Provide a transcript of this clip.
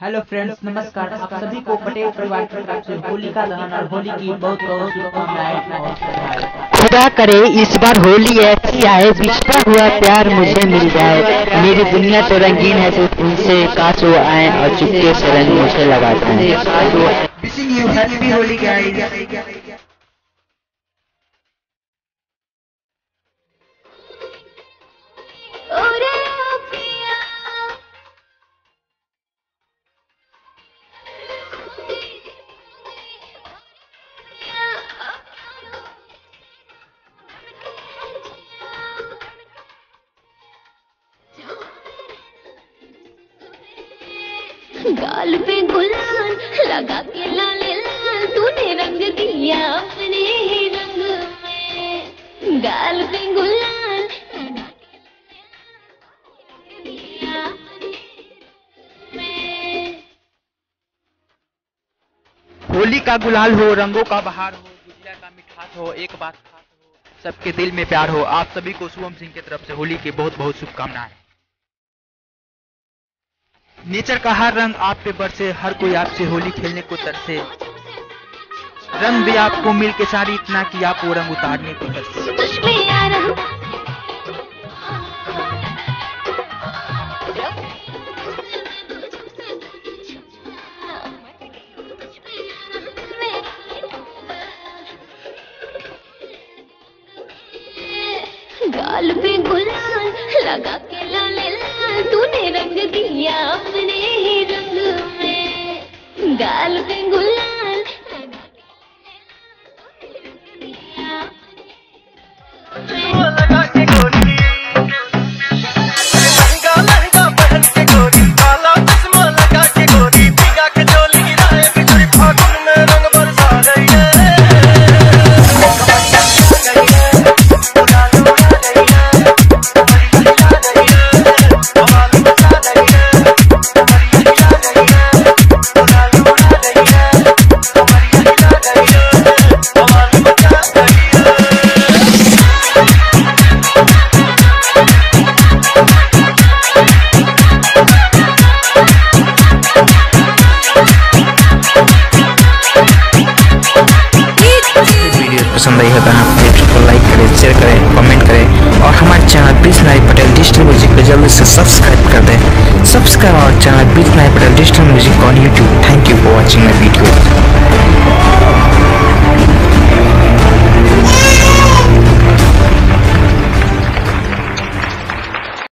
Hello friends नमस्कार। आप सभी को पटेल परिवार की तरफ़ से होली का दहन और होली की बहुत बहुत शुभकामनाएँ। खुदा करे इस बार होली ऐसी आए बिछड़ा हुआ प्यार मुझे मिल जाए। मेरी दुनिया तो रंगीन है तो उनसे काश वो आए और चुपके से रंग मुझे लगाते जाए गाल पे गुलाल लगा के लाल लाल, तूने रंग दिया अपने ही रंग में। गाल पे गुलाल होली का गुलाल हो, रंगों का बहार हो, गुजिया का मिठास हो, एक बात खास हो, सबके दिल में प्यार हो। आप सभी को शुभम सिंह की तरफ़ से होली की बहुत बहुत शुभकामनाएँ। नेचर का हर रंग आप पे बरसे, हर कोई आपसे होली खेलने को तरसे। रंग भी आपको मिल के सारी, इतना कि आप वो रंग उतारने को तरसे। गाल पे गुलाल लगा के लाल लाल रंग दिया अपने पसंद आई है तो आप वीडियो को लाइक करें शेयर करें कमेंट करें और हमारे चैनल बीस नाई पटेल डिजिटल म्यूज़िक को जल्दी से सब्सक्राइब कर दें। सब्सक्राइब और चैनल बीस नाई Patel digital music on YouTube thank you for watching my